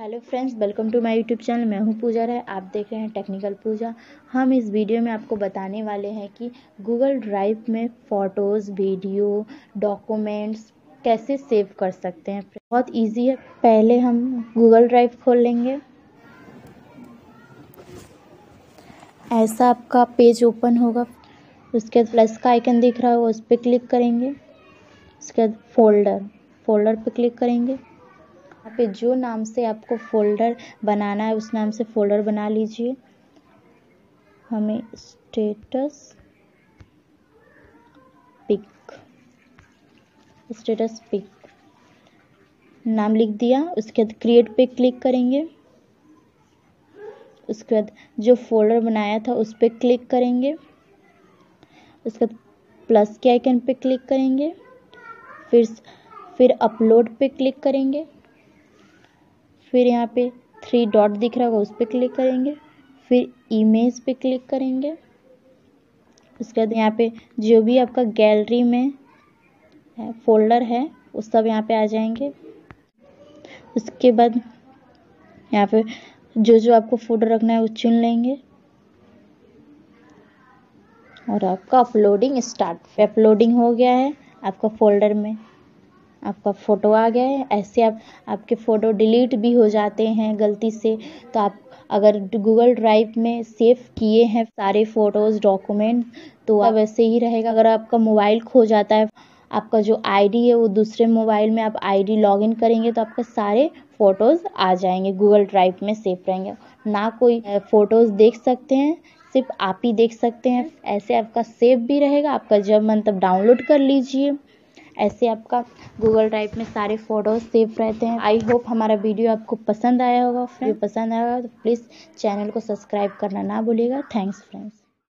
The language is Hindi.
Hello friends welcome to my YouTube channel मैं हूँ पूजा राय, आप देख रहे हैं टेक्निकल पूजा। हम इस वीडियो में आपको बताने वाले हैं कि गूगल ड्राइव में फ़ोटोज़ वीडियो डॉक्यूमेंट्स कैसे सेव कर सकते हैं। बहुत इजी है। पहले हम गूगल ड्राइव खोल लेंगे। ऐसा आपका पेज ओपन होगा। उसके बाद प्लस का आइकन दिख रहा है, उस पर क्लिक करेंगे। उसके बाद फोल्डर फोल्डर पर क्लिक करेंगे। यहाँ पे जो नाम से आपको फोल्डर बनाना है, उस नाम से फोल्डर बना लीजिए। हमें स्टेटस पिक स्टेटस पिक नाम लिख दिया, उसके बाद क्रिएट पे क्लिक करेंगे। उसके बाद जो फोल्डर बनाया था, उस पर क्लिक करेंगे। उसके बाद प्लस के आइकन पे क्लिक करेंगे। फिर फिर अपलोड पे क्लिक करेंगे। फिर यहाँ पे थ्री डॉट दिख रहा होगा, उस पर क्लिक करेंगे, फिर इमेज पे क्लिक करेंगे। उसके बाद यहाँ पे जो भी आपका गैलरी में फोल्डर है वो सब यहाँ पे आ जाएँगे। उसके बाद यहाँ पे जो जो आपको फ़ोटो रखना है, वो चुन लेंगे। और आपका अपलोडिंग स्टार्ट अपलोडिंग हो गया है आपका फोल्डर में। आपका फ़ोटो आ गया है। ऐसे आप, आपके फ़ोटो डिलीट भी हो जाते हैं गलती से। तो आप अगर गूगल ड्राइव में सेव किए हैं सारे फ़ोटोज़ डॉक्यूमेंट तो वैसे ही रहेगा। अगर आपका मोबाइल खो जाता है, आपका जो आईडी है वो दूसरे मोबाइल में आप आईडी लॉगिन करेंगे तो आपके सारे फ़ोटोज़ आ जाएँगे। गूगल ड्राइव में सेव रहेंगे। ना कोई फ़ोटोज़ देख सकते हैं, सिर्फ़ आप ही देख सकते हैं। ऐसे आपका सेव भी रहेगा। आपका जब मन तब डाउनलोड कर लीजिए। ऐसे आपका गूगल ड्राइव में सारे फ़ोटोज़ सेव रहते हैं। आई होप हमारा वीडियो आपको पसंद आया होगा। फ्रेंड पसंद आया होगा तो प्लीज़ चैनल को सब्सक्राइब करना ना भूलिएगा। Thanks friends